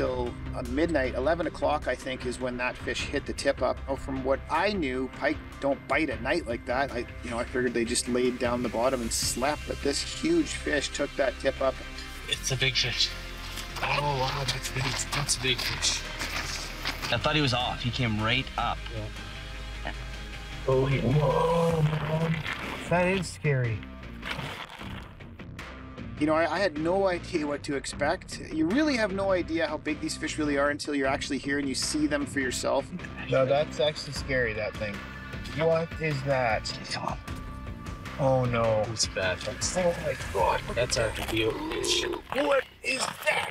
until uh, midnight, 11 o'clock, I think, is when that fish hit the tip up. Oh, from what I knew, pike don't bite at night like that. I, you know, I figured they just laid down the bottom and slept. But this huge fish took that tip up. It's a big fish. Oh wow, that's big. That's a big fish. I thought he was off. He came right up. Oh, he, whoa, man. That is scary. You know, I, I had no idea what to expect. You really have no idea how big these fish really are until you're actually here and you see them for yourself. No, that's actually scary, that thing. What is that? Come on. Oh no. It's bad. That's, Oh my god. that's our video. What is that, dude?